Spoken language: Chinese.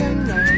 真美